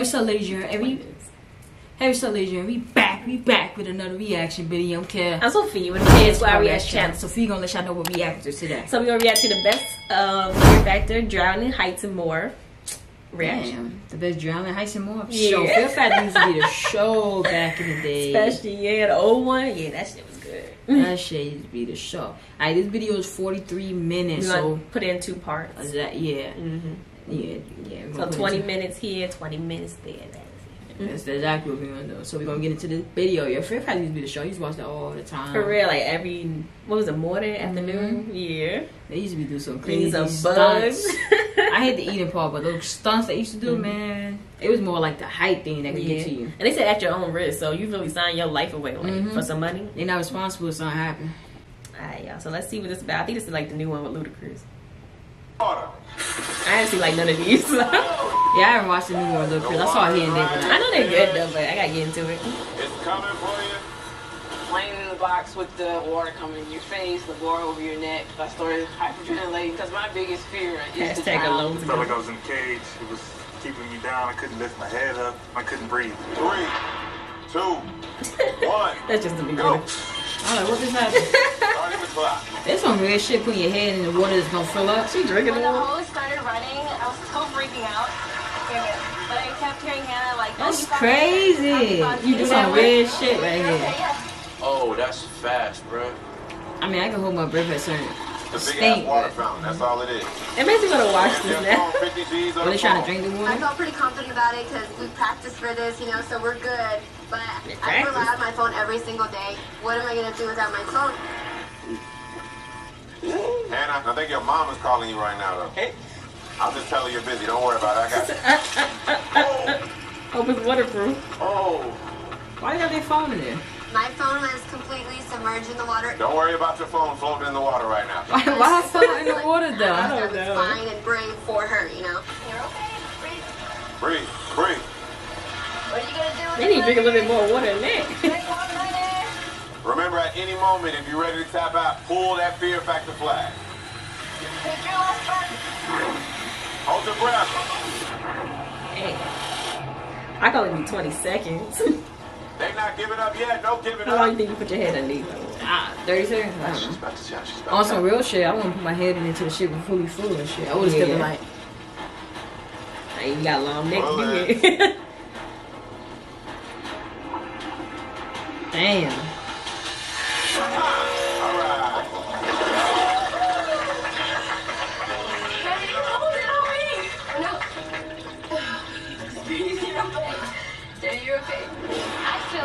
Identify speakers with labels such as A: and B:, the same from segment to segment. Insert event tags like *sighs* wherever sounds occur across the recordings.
A: Hey, hey, what's up, ladies and gentlemen? Hey, what's up, ladies and? We back, we back with another reaction video. Okay.
B: I'm Sophie with the Kids Squad Reaction
A: channel. Sophie gonna let y'all know what we react to today.
B: So we're gonna react to the best um, Fear Factor, Drowning, Heights, and more reaction.
A: Damn, the best drowning heights and more
B: Yeah.
A: show. Fear Factor used to be the show back in the day.
B: Especially yeah, the old one. Yeah, that shit was good.
A: That shit used to be the show. Alright, this video is 43 minutes,
B: We're
A: so
B: put it in two parts.
A: is that yeah,
B: hmm
A: yeah, yeah.
B: So
A: gonna put it
B: 20
A: into-
B: minutes here, 20 minutes there. That's.
A: That's exactly what we're gonna do. So we're gonna get into the video. Your Fear Factor used to be the show. Used to watch that all the time.
B: For real, like every what was it, morning, afternoon? Yeah.
A: They used to be doing some crazy stunts. *laughs* I hate the eating part, but those stunts they used to do,
B: Mhm.
A: man, it was more like the height thing that could
B: Yeah.
A: get to you.
B: And they said at your own risk, so you really sign your life away like,
A: Mhm.
B: for some money.
A: They're not responsible if something happen.
B: Alright, y'all. So let's see what this is about. I think this is like the new one with Ludacris.
C: Water.
B: I haven't seen like none of these. I *laughs*
A: Yeah, I haven't watched the new one, though, because I saw it here and there. But I,
B: know they're good though, but I gotta get into it.
C: It's coming for you.
D: laying in the box with the water coming in your face, the water over your neck. I started hyperventilating because my biggest fear is to
B: Hashtag
D: drown.
B: alone
E: felt like I was in a cage. It was keeping me down. I couldn't lift my head up. I couldn't breathe.
C: Three, two, *laughs* one.
B: That's just the
C: Go.
B: beginning.
A: I'm like, what just happened? *laughs*
C: Starting the clock.
A: There's some weird shit putting your head in the water that's gonna fill up.
B: She drinking
F: When
B: the
F: the
B: water.
F: hose started running, I was so freaking out. But I kept hearing Hannah like,
A: That's crazy.
F: it. I found
A: You do
F: it.
A: some weird shit right
F: Okay,
A: here.
F: yeah.
C: Oh, that's fast, bro.
A: I mean, I can hold my breath at certain.
C: The big
A: Stink,
C: ass water fountain. That's all it is.
B: It makes me want to watch
C: If
B: this now.
C: phone 50 G's on
A: Are they trying to drink the water?
G: I
A: water?
G: felt pretty confident about it because we practiced for this, you know, so we're good. But I
B: practice?
G: rely on my phone every single day. What am I gonna do without my phone?
C: Hannah, I think your mom is calling you right now, though. Okay. I'll just tell her you're busy. Don't worry about it. I got you. *laughs*
B: Oh, Hope it's waterproof.
C: Oh,
A: Why are they phone in there?
G: My phone was completely submerged in the water.
C: don't worry about your phone floating in the water right now.
A: Why, why phone in the water
G: I
A: though?
G: was
B: don't know.
G: fine and brave for her, you know.
F: You're okay. Breathe.
C: Breathe, breathe.
F: What are you gonna do? with
B: They need to drink a little bit more water than that.
F: Drink more money.
C: Remember, at any moment, if you're ready to tap out, pull that fear factor flag.
F: Take your last breath.
C: Hold your breath.
B: Hey. I can only be 20 seconds. *laughs*
C: They not giving up yet. No giving
B: How long you
C: up.
B: think you put your head underneath?
A: Ah, 30 seconds? I don't
C: She's about to yeah, she's about
A: On some real shit, I wouldn't put my head into the shit with fully full and shit. I would have still been like,
B: Hey, you got a long neck.
C: Well,
B: do it.
A: damn.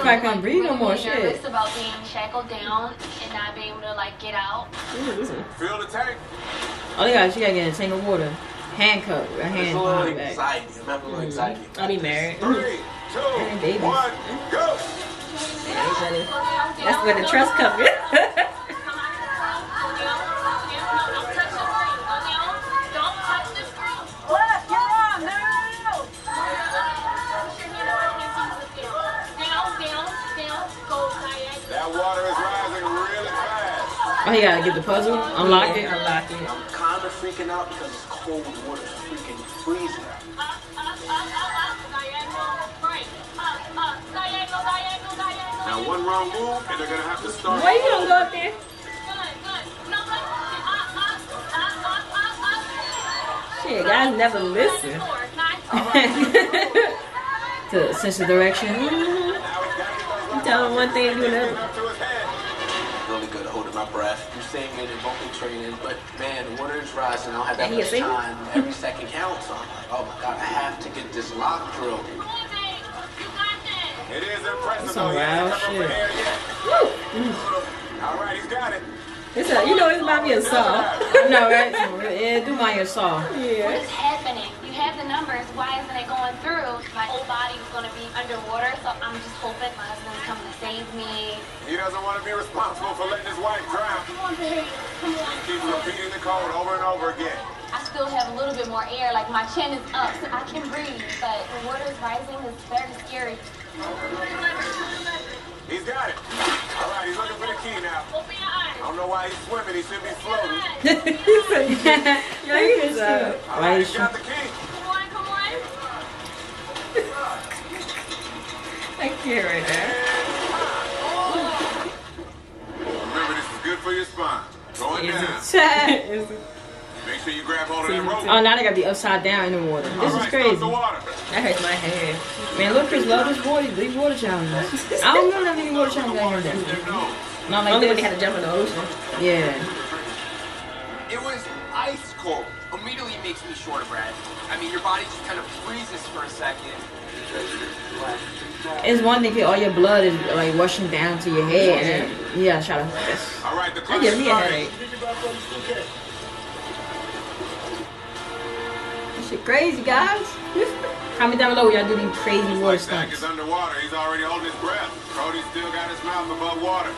A: If I can't breathe no more, shit.
F: nervous about being shackled down and not being able to like get out.
C: Feel the tank.
A: Oh, they got, she got to get in a tank of water. Handcuffed. Her
H: It's
A: hand
H: a little
A: behind back.
H: anxiety. Remember, little anxiety.
B: I'll be married.
C: Three, two,
A: Hey, baby.
C: one, go.
B: That's where the trust comes in. *laughs*
C: That water is rising really fast.
A: Oh, he got to get the puzzle, unlock it.
B: Unlock it.
H: I'm kind of freaking out because it's cold water. It's freaking freezing.
F: Up, up, up, up, up. Diagonal. Right. Up, up. Diagonal, diagonal, diagonal.
C: Now one wrong move and they're gonna have to start.
B: Why you gonna go up there? Shit, guys never listen. *laughs*
A: To sense the direction.
C: Now he's got to get those
B: You tell him one thing, do another.
C: up to his head.
H: Really good holding my breath. You saying it in vocal training, but man, the water is rising. I don't have that
B: And he a
H: much time. Every second counts. So I'm like, oh my god, I have to get this lock drilled.
F: You got this.
C: It is impressive
A: Some
C: though. He hasn't
A: wild
C: come up for
A: shit.
C: air. All right, he's got it.
B: It's a, you know, it's about me a song.
A: I know, right? Some Yeah, do mind your saw.
F: What
B: Yeah.
F: is happening? You have the numbers. Why isn't it going through? My whole body was going to be underwater, so I'm just hoping my husband's coming to save me.
C: He doesn't want to be responsible for letting his wife drown.
F: Come on, babe. Come on.
C: He keeps repeating the code over and over again.
F: I still have a little bit more air, like my chin is up, so I can breathe. But the water is rising. It's very scary.
C: He's got it. All right, he's looking for the key now.
F: Open your eyes.
C: I don't know why he's swimming. He should be floating.
B: Yeah, *laughs* you just, *laughs* uh,
C: All
A: Why
C: right,
A: is
C: he's got the key.
F: I
B: can't right now.
C: Remember, this is good for your spine. Going down. Make sure you grab hold of that rope.
A: Oh, now they gotta be upside down in the water. This is crazy.
B: That hurts my head.
A: Man, look, Chris, love this boy. these water challenges. I don't know that many water challenges I
C: heard that.
A: Not like
B: Only this. when they had to jump in the ocean.
A: Yeah.
H: Makes me short of breath. I mean, your body just kind of freezes for a second.
A: It's one thing if all your blood is like rushing down to your head. And, yeah, shut up.
C: All right, the clock
B: gives
C: is
B: me a headache.
A: this shit crazy, guys. *laughs* Comment down below y'all do these crazy water
C: like Dak is underwater. He's already holding his breath. Cody still got his mouth above water.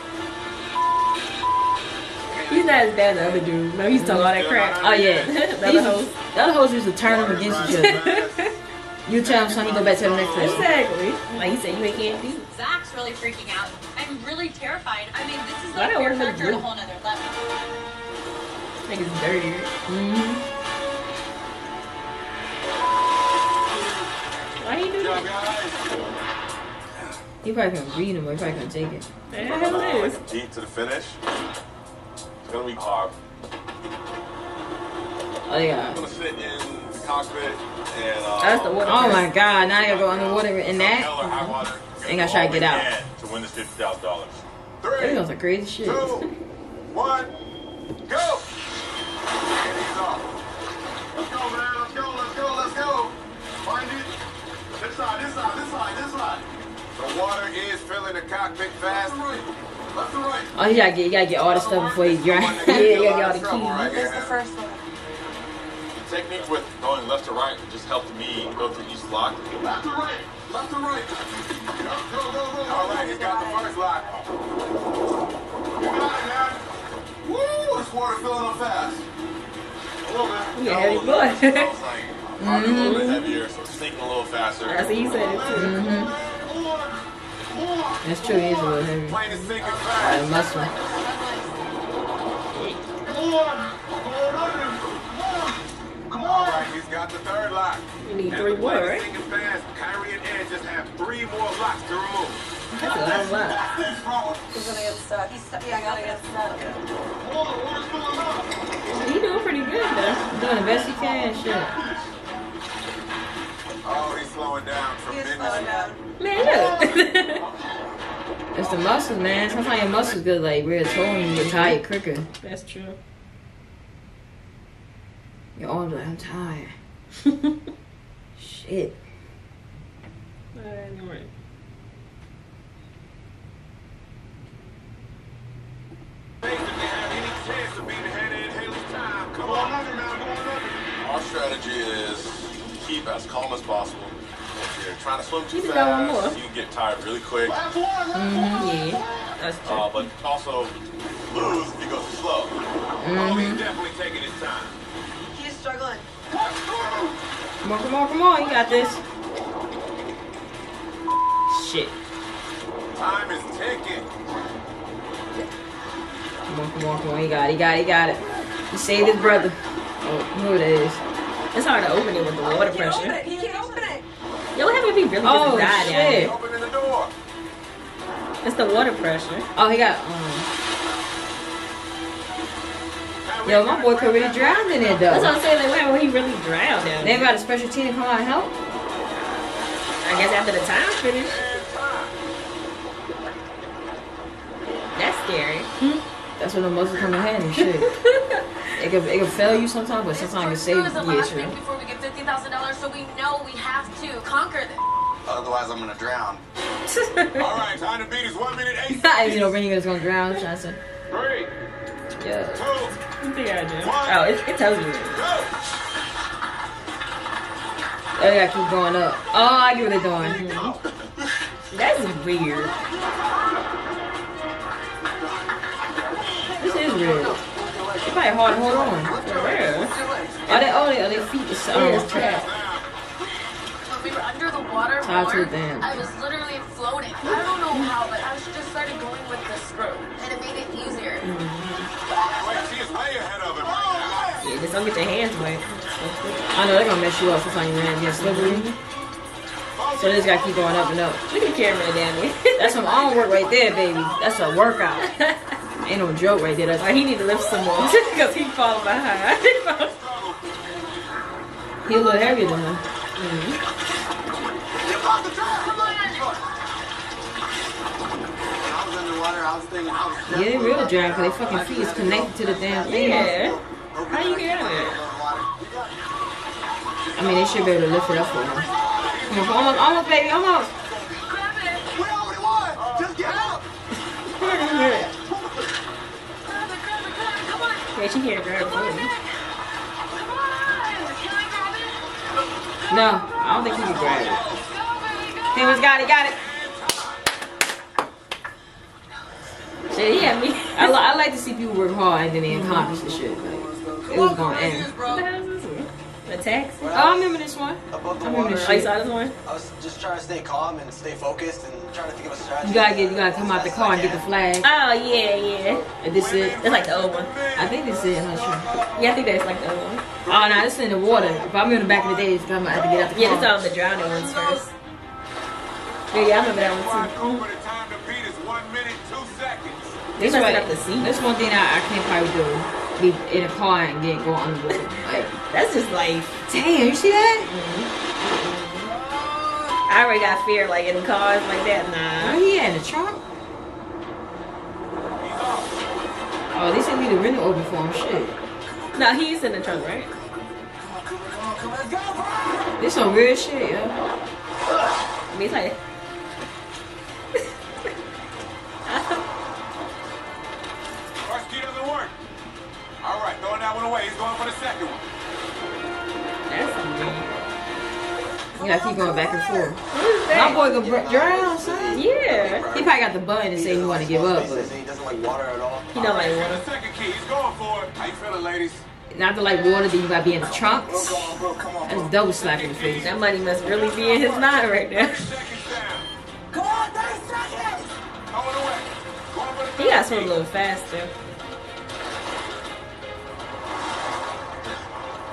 B: He's not as bad as the other dude. No, he's talking all that crap.
A: Oh yeah. *laughs*
B: the
A: These-
B: other host.
A: The other hoes used to turn them against each other. *laughs* You tell him, son, he go back to the next person.
B: Exactly. Like you said, you ain't can't do.
I: Zach's really freaking out. I'm really terrified. I mean, this is
B: Why
I: like
B: don't
I: fear factor at a
B: blue?
I: whole nother level.
B: Niggas dirty.
A: Mm-hmm.
B: Why you do
C: Good
B: that?
C: guys.
A: He probably couldn't read him, or he probably couldn't take it.
B: What the hell it is?
C: Deep to the finish. Gonna be hard.
A: Oh yeah.
C: I'm gonna sit in the cockpit and uh,
B: That's the water.
A: Oh my god, now I gotta go underwater in that?
C: high water.
A: Ain't gotta try to get out.
C: To win this fifty thousand dollars.
A: That
C: Three,
A: was some crazy shit.
C: two, one, go! And he's off. Let's go, man. Let's go. Let's go. Let's go. Find it. This side. This side. This side. This side. The water is filling the cockpit fast. Left and right. Left and right.
A: Oh, you gotta get, you gotta get all the stuff before you drown.
C: One that
B: Yeah, you
C: you
B: gotta get all the
C: trouble
B: keys.
C: right here.
G: That's the first one.
J: The technique with going left to right just helped me go through each lock.
C: Left to right. Left to right. Go, go, go, go. All right, he's got the first lock. You got it, man. Woo! This water filling up fast. A little bit.
B: Yeah, heavy boy.
J: I was like, I'm a little bit mm-hmm. heavier, so it's sinking a little faster.
B: That's what he said it too.
A: Mm-hmm. That's is a little heavy.
C: Plane is sinking
A: Like
C: fast.
A: a muscle.
C: All right, he's got the third lock.
B: You need three more, right?
C: fast. Kyrie and Ed just have three more locks to remove.
B: That's a lot of luck.
G: He's gonna get stuck. He's stuck. Yeah, gonna get stuck.
B: He doing pretty good though.
A: Doing the best he can, shit.
C: He's slowing down tremendously.
B: Man, look. *laughs*
A: It's the muscles, man. Sometimes your muscles get like real torn and you're tired quicker.
B: That's true.
A: You're all like, I'm tired. *laughs* Shit.
B: Alright.
C: Basically, have any
J: strategy is keep as calm as possible. If you're trying to swim too
B: You just more.
J: fast, you can get tired really quick.
C: Last one, last one.
B: Yeah, that's true.
J: Uh, but also lose if you go too slow.
C: Oh, he's definitely taking his time.
G: He's struggling.
A: Come on, come on, come on. You got this. Shit.
C: Time is ticking.
A: Come on, come on, come on. He got it, he got it, he got it. He saved his brother. Oh, who it is.
B: It's hard to open it with the water
G: He can't open
B: pressure.
G: it. He can't open it.
B: Yo, what happened if he really just
A: Oh,
B: died down
A: shit.
B: there?
C: Opening the door.
B: It's the water pressure.
A: Oh, he got. Um, yo, my boy could really drown in it though.
B: That's what. I'm saying. Like, what happened he really drowned down
A: They got a special team to come out and help.
B: I guess after the time finished. That's scary.
A: That's when the muscles come in handy. Shit. *laughs* It can, it can fail you sometimes, but sometimes it can save
F: Screw is the
A: you. Yeah,
F: last
A: true.
F: thing before we get fifty thousand dollars, so we know we have to conquer this.
H: Otherwise, I'm gonna drown. *laughs*
C: All right, time to beat is one minute eight. *laughs*
A: As you know, Rennie is gonna drown. Trying to
C: Three,
A: yeah.
C: two,
B: What think I do? Oh, it, it tells you.
C: go.
A: Oh, they gotta keep going up. Oh, I get what they're doing. *laughs*
B: That's weird.
A: This is weird. It's probably hard to hold on.
B: For real.
A: Are they? Oh, they, are they feet? Is, oh,
B: it's trapped.
F: When we were under the water
A: Tied to the dam.
F: I was literally floating. I don't know how, but I just started going with the screw, and it made it easier.
C: Wait, she is way ahead of him right
B: Yeah, just don't get your hands wet.
A: I know they're gonna mess you up sometimes you land. You're slippery. So this gotta keep going up and up.
B: Look at the camera down there. *laughs*
A: That's some arm work right there, baby. That's a workout. *laughs* Ain't no joke right there. That's
B: Or he need to lift some more *laughs* because he falling behind. *laughs*
A: he a little heavier than her.
C: Get off the track! Come on! I was underwater, I was thinking, I was
A: Yeah, they real drag because they fucking feet is connected to the damn thing.
B: yeah. How you get out of it?
A: I mean, they should be able to lift it up for her. Come on, almost, almost, baby, almost.
B: Yeah, she can't grab it.
A: No, I don't think he can grab it. Henry's got it, got it.
B: Shit, he had me.
A: I, I like to see people work hard and then they accomplish the shit. Like, it was gonna end.
B: What the hell is this one? A taxi?
A: Oh, I remember this one.
K: Above the
A: I remember
K: water.
A: this
B: Oh, you
A: shit.
B: saw this one?
K: I was just trying to stay calm and stay focused and trying to think of a strategy.
A: You gotta get, you gotta come out the car and get the flag.
B: Oh, yeah, yeah.
A: And this it.
B: It's like the old one.
A: I think this is it. I'm not sure.
B: Yeah, I think that's like the old one.
A: Oh, no, this is in the water. If I'm in the back of the day, I'm gonna have to get out the car.
B: Yeah,
A: car.
B: this all the drowning ones first. Yeah, yeah, I remember that one too.
C: Over the time to beat is one minute, two seconds.
B: They
A: This
B: messing
A: way-
B: up the scene.
A: That's one thing I, I can't probably do. Be in a car and get go underwater. Like,
B: That's just life.
A: damn, you see that? Mm-hmm.
B: I already got fear like in cars like that.
A: Where
B: Nah.
A: Oh, he at? In the trunk? Oh, they said leave the window open for him. Shit.
B: No, he's in the trunk, right?
A: This some real shit, yo.
B: I mean, it's like.
C: First key doesn't work. All right, throwing that one away. He's going for the second one.
A: You gotta keep going back and forth. My
B: that?
A: boy can br- drown, son.
B: Yeah.
A: He probably got the button to say he want to give up, but
K: He doesn't like water at all.
B: He don't like water.
C: second key, he's going for it. How you feeling, ladies?
A: not to like water. Then you gotta be in the trunks. That's double slap in the face.
B: That money must really be in his mind right now.
C: Seconds down. Come on, 30 seconds! Going away. Going for the
B: He got to swim a little faster.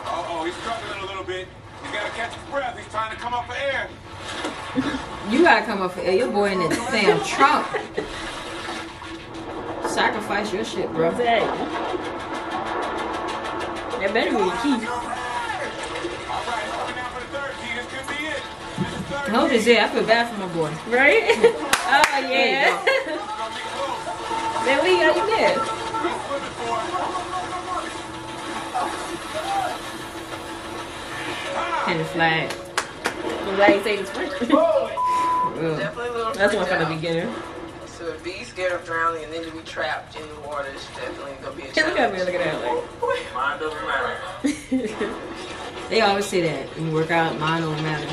C: Uh-oh, he's struggling a little bit. He's got to catch his breath. He's trying to come up for air. *laughs*
A: You gotta come up for air. Your boy in the damn trunk. Sacrifice your shit, bro.
B: Exactly. That better be the key.
C: All right, coming down for the third key. This could be it. This is
A: I hope
C: key.
A: this it. I feel bad for my boy.
B: Right? *laughs* oh, yeah.
C: It's gonna be
B: then we got you there.
A: And the flag.
B: I'm glad you say this first.
A: Real.
L: Definitely a little
B: That's one
L: freaked
B: from the beginner.
L: So if be scared of drowning and then to be trapped in the water is definitely gonna be a
B: Hey, look at me,
L: challenge.
B: look at that.
C: Mine doesn't matter. *laughs*
A: They always say that. When you work out, mine don't matter.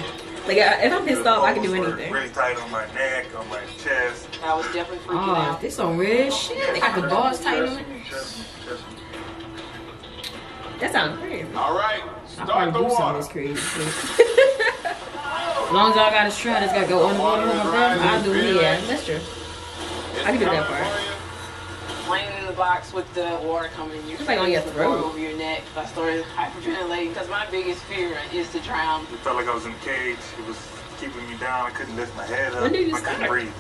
B: like I- if I'm pissed off, I can do anything.
E: Really tight on my neck, on my chest.
D: I was definitely freaking
A: Oh,
D: out.
A: this some real shit. They got the balls tight on it.
E: Chest, chest.
B: That sounds crazy.
C: All right,
A: I
C: start
A: probably
C: the
A: do some of
C: water.
A: this crazy. As long as I got a strap that's got to go underwater with my breath, I'll do it.
B: Yeah, that's true.
C: It's
B: I can do that part.
D: Laying in the box with the water coming in your
B: It's like on your
D: the water
B: throat.
D: over your neck. I started hyperventilating because my biggest fear is to drown.
E: It felt like I was in a cage. It was keeping me down. I couldn't lift my head up.
B: When did you
E: I couldn't breathe.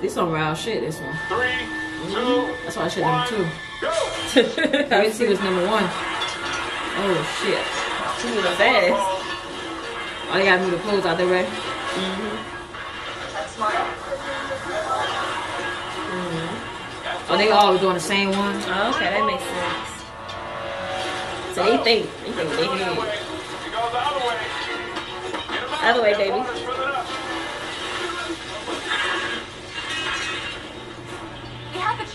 A: This some wild shit, this one.
C: Three, mm-hmm. two,
A: That's why I should number two.
C: go. *laughs*
A: didn't see this number one. Oh, shit.
B: She moving fast.
A: Oh, they got to move the clothes out the way.
L: That's smart.
A: Oh, they all doing the same one?
B: Oh, okay, that makes sense. So they think, they think they
C: It
B: head.
C: the other way. Get him out.
B: Other way, baby.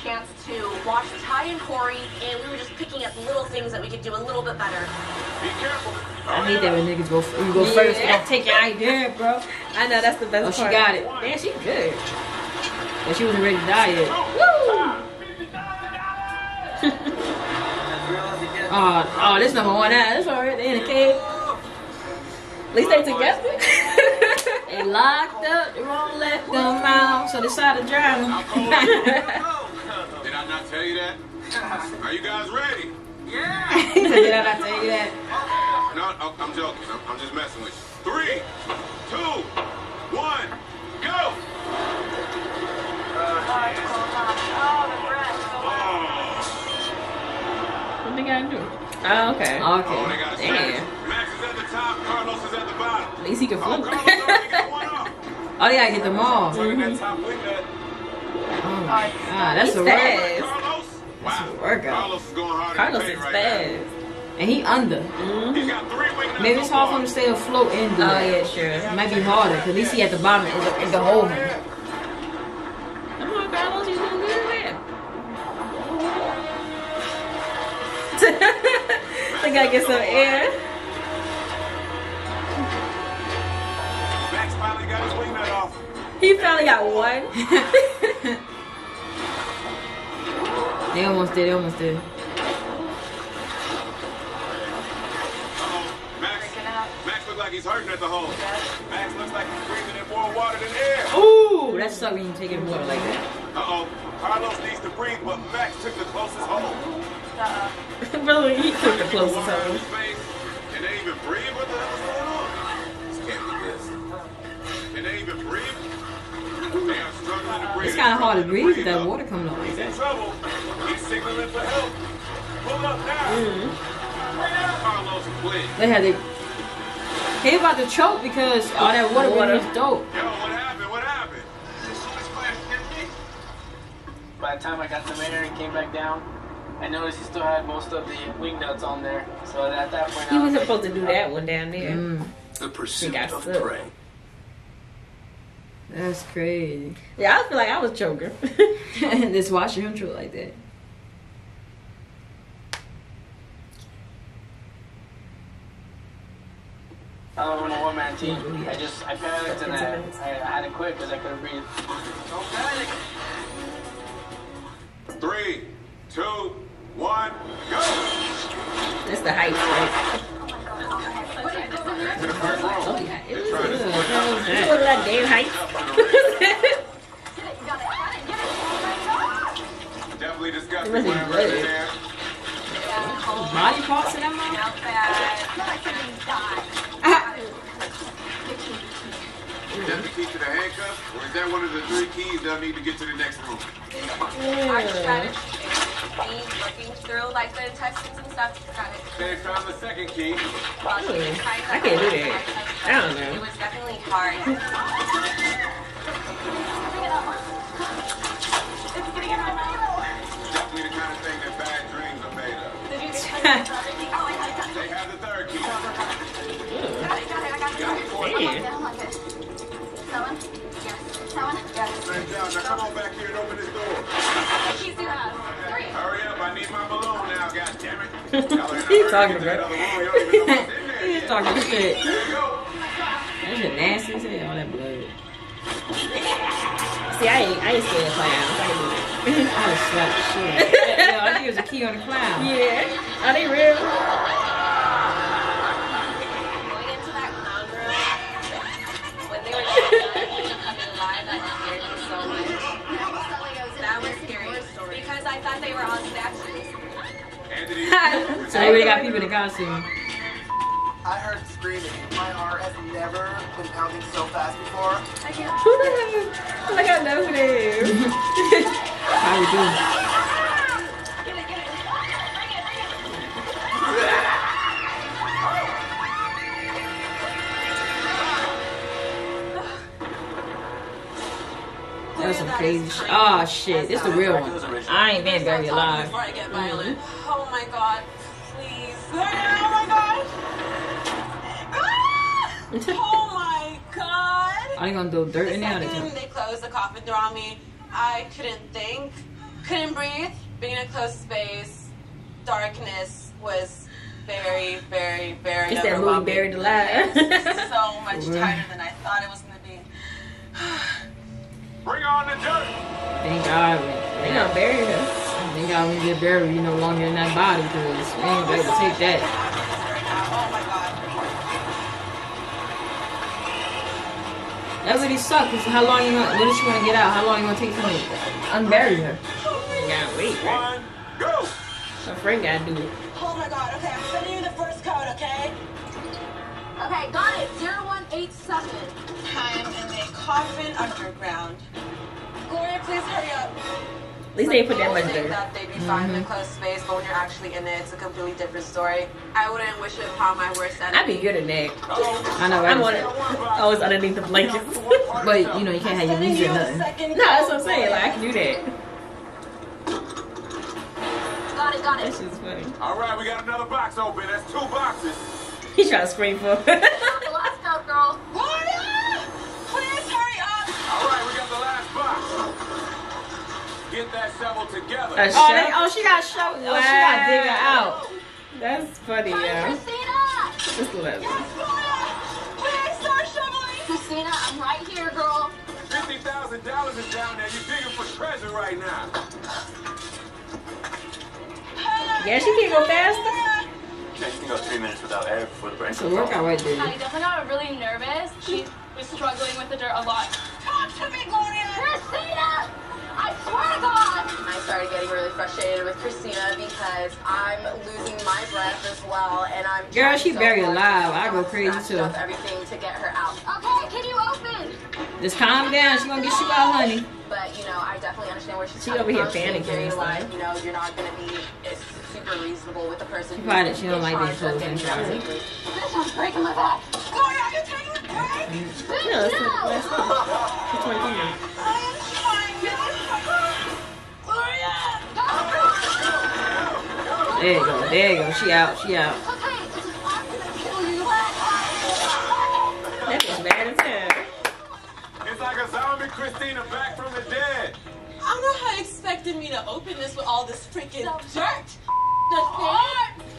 M: Chance to watch Ty and Corey, and we were just picking up little things that we could do a little bit better.
C: Be careful.
A: I hate that when niggas go, you go
B: Yeah.
A: first. They don't take your idea, bro.
B: I know that's the best
A: Oh, she got it.
B: Man, she good.
A: But she wasn't ready to die yet.
B: Woo!
A: Oh, *laughs* oh, this number one. That's alright. They in the cave.
B: At least they together. *laughs*
A: They locked up. They won't let them out. So they decided to drown them
C: tell you that? *laughs* Are you guys ready? Yeah. *laughs*
A: he said, did I tell you that?
C: No, I'm joking. I'm, just messing with you. Three, two, one, go.
B: Oh, what they gotta do? Oh, okay.
C: Oh, okay.
B: Oh, Damn.
C: Max is at the top, Carlos is at the bottom.
B: At least he can
A: oh, flip. *laughs* Oh, yeah, get them all.
C: Mm-hmm.
A: Oh, my God. That's he
B: a
A: said
B: fast.
A: Workout.
C: Carlos is going harder
B: Carlos is
C: right
B: fast.
A: And he under.
C: He's mm-hmm. got three wing nuts
A: Maybe it's hard for him to stay afloat and do
B: Oh, yeah, sure.
A: It might be harder, because at least he at the bottom and the, and the hole him.
B: Come on, Carlos, he's doing good, man. I gotta get some air.
C: Max finally got his wing nut off.
B: He finally got one. *laughs*
A: They almost did, they almost did.
C: Max, Max looks like he's hurting at the hole. Max looks like he's breathing in more water than air.
A: Ooh, that sucks when you take it water like that.
C: Uh-oh. Carlos needs to breathe, but Max took the closest hole. *laughs* Uh.
B: Really, he took the closest hole.
C: Can they even breathe? What the hell is going on? This can't be good. Can they even breathe? They are struggling to breathe.
A: It's kind of hard to breathe with that water coming up like
C: He's in trouble. He's signaling for help. Pull up now. Carlos quit.
A: They had to. He about to choke because all that water
B: Water.
A: is dope.
C: Yo, what happened? What happened?
D: By the time I got some air and came back down, I noticed he still had most of the wing nuts on there. So at that point,
B: He
D: I was
B: wasn't
D: like,
B: supposed to do that one down there.
A: Mm,
N: The pursuit
B: got
N: of
B: stuck.
N: prey.
A: that's crazy.
B: Yeah, I feel like I was choking.
A: and *laughs* just watching him choke like that.
D: I don't know what man team. I just I panicked and I, I, I had to quit because I couldn't breathe. Don't panic!
C: Three, two, one, go!
B: That's the height, right?
C: To the first row.
B: Oh, yeah. It was
C: Try
B: good.
C: this one.
B: What was that damn height?
C: Definitely disgusting.
B: It must be
C: whatever
B: blood.
C: is there.
A: Body parts in that mouth?
C: Is that the key to the handcuff, or is that one of the three keys they'll need to get to the next room?
G: Our strategy is me looking through like the intestines and stuff to kind of
C: They found the second key. Hmm.
B: I can't do that. I don't
G: It was definitely hard. *laughs*
C: Definitely the kind of thing that bad dreams are made of. *laughs* Oh, they have the third key. Got the fourth key. Great job. Now come on back here and open this door. Hurry up, I need my balloon now, God damn *laughs* it.
A: He's talking
C: to
A: about-
C: the other room. You don't even know what's in there
A: He's talking shit.
C: There you.
A: That shit nasty as hell, all that blood.
B: See, I ain't, I ain't scared of clowns. I can do that. *laughs*
A: I would slap the shit. out of that. Yo, I think it was a key on the clown.
B: Yeah. Are they real?
G: So they
A: really got people in the costume.
H: I heard screaming. My heart has never been pounding so fast before.
G: I can't.
B: Who the hell? Like I know who they is.
A: How you do? That was some crazy shit. Oh shit, this the real one. I ain't been buried alive.
G: Before I get violent. Oh my god, please. Oh my god. *laughs* Oh my god.
A: Are they gonna throw dirt in there? Or they
G: second they closed the coffin door on me, I couldn't think, couldn't breathe. Being in a closed space, darkness was very, very, very
B: It's that movie. Buried Alive.
G: So much *laughs* tighter than I thought it was gonna be. *sighs* *sighs*
C: Bring on the dirt.
A: Thank God.
B: They gonna bury her.
A: Thank God when you get buried, you no longer in that body because we ain't able to take that.
G: Oh my god.
A: That really sucks. Cause how long you gonna? When is she gonna get out? How long you gonna take to unbury her?
B: You gotta wait, right?
C: One, go.
B: My friend gotta do it.
G: Oh my god, okay, I'm sending you the first code, okay?
O: Okay, got it. 0187.
G: I'm in a coffin underground. Gloria, please hurry up.
B: At least they put that much
P: think
B: dirt.
P: that they'd be fine in a closed space, but when you're actually in it, it's a completely different story. I wouldn't wish it upon my worst enemy.
B: I'd be good at that.
A: I know,
B: I'm
A: right?
B: on it. Always underneath the blankets. *laughs*
A: But you know, you can't have your knees or nothing.
B: No, that's what I'm saying. Like I can do that.
F: Got it, got it.
B: That's just funny.
C: All right, we got another box open. That's two boxes.
B: He trying to scream for.
F: Let's go, girl.
P: Please hurry up!
C: All right, we got the last box. Get that shovel together.
B: A
A: Oh, they, oh, she got show. Oh, she got digger out.
B: That's funny, yeah.
F: Christina!
B: Just love it.
F: Please start shoveling! Christina, I'm right here, girl.
C: Fifty thousand dollars is down there. You're digging for treasure right now.
B: Yeah, she can go faster.
E: You can go three minutes without air before the brain
A: It's a workout right there.
F: I definitely got really nervous. She was struggling with the dirt a lot. Talk to me, Gloria! Christina! I swear to God!
G: I started getting really frustrated with Christina because I'm losing my breath as well, and I'm
A: Girl,
G: trying
A: she
G: so
A: buried
G: hard to
A: alive. I go crazy too.
G: stuff, everything to get her out.
F: Okay, can you open?
A: Just calm down. She's gonna get you out, honey.
G: But you know, I definitely understand where she's
B: She
G: coming
B: over here
G: from. She's
B: panicking
G: very
B: and stuff.
G: alive. You know, you're not gonna be it's super reasonable with the person.
A: She probably- she don't like
G: charge
A: these clothes
G: of getting
A: in charge. *laughs*
G: you safely.
F: This one's breaking my back. Gloria, are you taking a break?
B: No, it's the last one. It's 23 minutes.
F: I am trying really Gloria!
A: There you go. There you go. She out. She out.
F: Okay, it's just I'm gonna kill you.
B: That bitch mad as hell.
C: It's like a zombie Christina back
P: expected me to open this with all this freaking dirt. *laughs*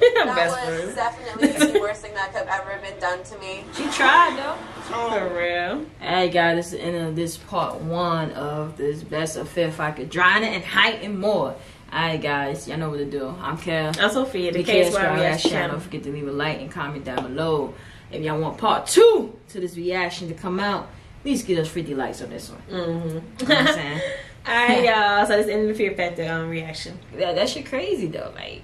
G: That
B: Best
G: was
B: friend.
G: definitely the *laughs* worst thing that could have ever been done to me.
A: She tried though.
B: For real.
A: Hey guys, this is the end of this part one of this best of fifth I could drown it and height and more. Alright guys, y'all know what to do. I'm Kel.
B: I'm Sophia, the
A: The
B: K
A: K
B: Squad Reaction
A: channel.
B: Channel.
A: Don't forget to leave a like and comment down below. If y'all want part two to this reaction to come out, please give us 50 likes on this one.
B: Mm-hmm.
A: You know what I'm saying? *laughs*
B: Alright, y'all. So this ended the Fear Factor um, reaction.
A: that, that shit crazy though. Like,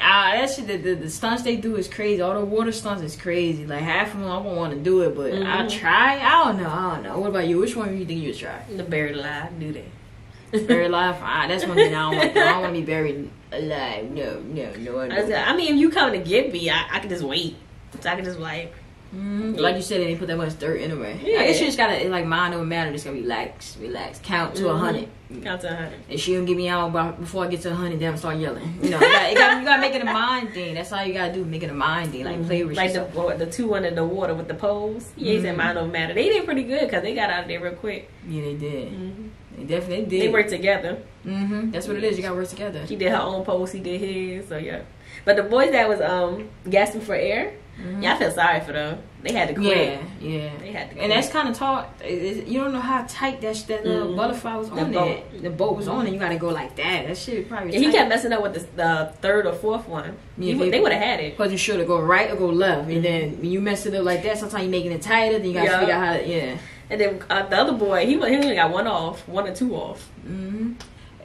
A: ah, that shit, the, the, the stunts they do is crazy. All the water stunts is crazy. Like, half of them, I won't want to do it, but I'll
B: Mhm.
A: try. I don't know. I don't know. What about you? Which one do you think you would try?
B: The buried alive. Do that.
A: Buried alive? Ah, that's one thing I don't want. to. I don't want to be buried alive. No, no, no.
B: I, I mean, if you come to get me, I, I can just wait. So I can just like,
A: Mhm. Like you said, they didn't put that much dirt in anyway.
B: Yeah.
A: I guess you just gotta like mind over matter. Just gotta relax, relax. Count to a
B: Mhm.
A: hundred.
B: count to a hundred.
A: And she gonna get me out by, before I get to a hundred. Then I'm start yelling. You know, you gotta, you, gotta, you gotta make it a mind thing. That's all you gotta do. Make it a mind thing. Like play with
B: Like the, what, the two under the water with the poles. Yeah, he said
A: Mhm.
B: mine don't matter. They did pretty good because they got out of there real quick.
A: Yeah, they did.
B: Mhm.
A: They definitely did.
B: They worked together.
A: Mm-hmm. That's what it is. You gotta work together.
B: She did her own post. He did his. So yeah. But the boys that was um gasping for air, yeah, I feel sorry for them. They had to quit.
A: Mm-hmm. Yeah, yeah.
B: They had to
A: And that's kind of taught. You don't know how tight that that little
B: Mhm.
A: butterfly was
B: The
A: on
B: boat.
A: there. The boat was on it. You gotta go like that. That shit probably.
B: Yeah, he kept messing up with the, the third or fourth one. He would- they would have had it.
A: Cause you should have go right or go left, and then when you mess it up like that, sometimes you making it tighter. Then you gotta
B: Yeah.
A: figure out how. To, yeah.
B: And then uh, the other boy, he he only got one off, one or two off.
A: hmm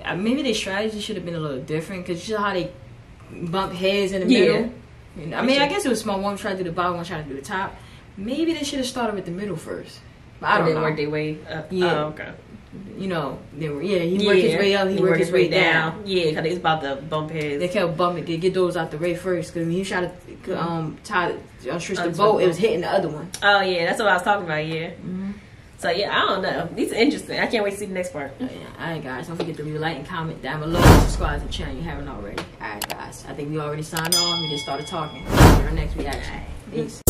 A: Uh, maybe their strategy should have been a little different because you know how they bump heads in the
B: Yeah.
A: middle. Know, I mean, I guess it was small. One tried to do the bottom, one tried to do the top. Maybe they should have started with the middle first. But I
B: And
A: don't
B: then
A: know.
B: work their way up.
A: Yeah.
B: Oh, okay.
A: You know, they were, yeah, he worked his way up, he, worked his way down.
B: Yeah, because it's about to bump heads.
A: They kept bumping. They get those out the way first because when he tried to um tie unswitch the
B: Unswitch
A: boat,
B: the
A: it was hitting the other one.
B: Oh yeah, that's what I was talking about. Yeah. So yeah, I don't know. These are interesting. I can't wait to see the next part.
A: Oh, yeah, all right, guys. Don't forget to leave a like and comment down below. Subscribe to the channel if you haven't already. All right, guys. I think we already signed off. We just started talking. See you next reaction. Peace.